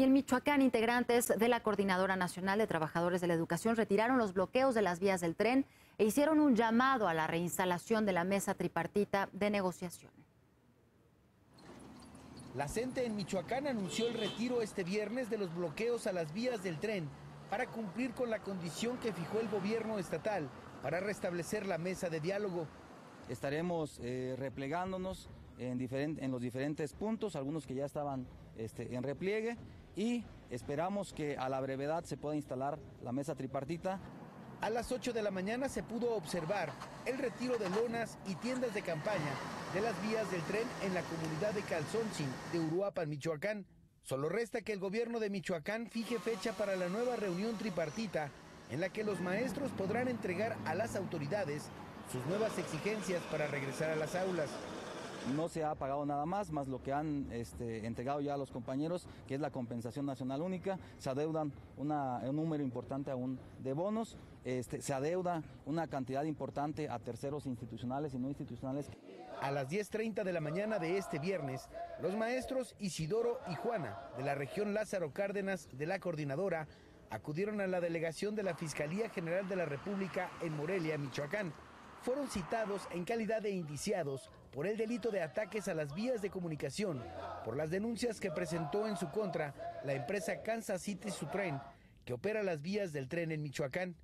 Y en Michoacán, integrantes de la Coordinadora Nacional de Trabajadores de la Educación retiraron los bloqueos de las vías del tren e hicieron un llamado a la reinstalación de la mesa tripartita de negociación. La CENTE en Michoacán anunció el retiro este viernes de los bloqueos a las vías del tren para cumplir con la condición que fijó el gobierno estatal para restablecer la mesa de diálogo. Estaremos eh, replegándonos en, en, los diferentes puntos, algunos que ya estaban este, en repliegue, y esperamos que a la brevedad se pueda instalar la mesa tripartita. A las 8 de la mañana se pudo observar el retiro de lonas y tiendas de campaña de las vías del tren en la comunidad de Calzoncin de Uruapan, Michoacán. Solo resta que el gobierno de Michoacán fije fecha para la nueva reunión tripartita en la que los maestros podrán entregar a las autoridades sus nuevas exigencias para regresar a las aulas no se ha pagado nada más, más lo que han este, entregado ya a los compañeros, que es la compensación nacional única, se adeudan un número importante aún de bonos, este, se adeuda una cantidad importante a terceros institucionales y no institucionales. A las 10.30 de la mañana de este viernes, los maestros Isidoro y Juana de la región Lázaro Cárdenas de la coordinadora acudieron a la delegación de la Fiscalía General de la República en Morelia, Michoacán fueron citados en calidad de indiciados por el delito de ataques a las vías de comunicación, por las denuncias que presentó en su contra la empresa Kansas City Sutren, que opera las vías del tren en Michoacán.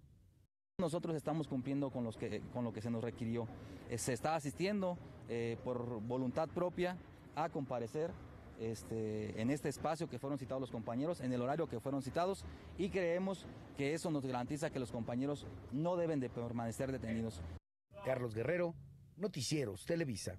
Nosotros estamos cumpliendo con, los que, con lo que se nos requirió. Eh, se está asistiendo eh, por voluntad propia a comparecer este, en este espacio que fueron citados los compañeros, en el horario que fueron citados y creemos que eso nos garantiza que los compañeros no deben de permanecer detenidos. Carlos Guerrero, Noticieros Televisa.